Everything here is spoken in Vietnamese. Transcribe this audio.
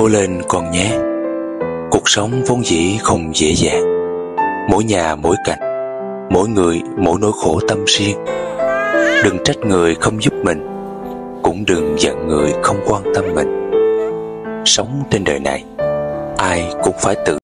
Cố lên con nhé. Cuộc sống vốn dĩ không dễ dàng. Mỗi nhà, mỗi cảnh Mỗi người, mỗi nỗi khổ tâm riêng. Đừng trách người không giúp mình, Cũng đừng giận người không quan tâm mình. Sống trên đời này, Ai cũng phải tự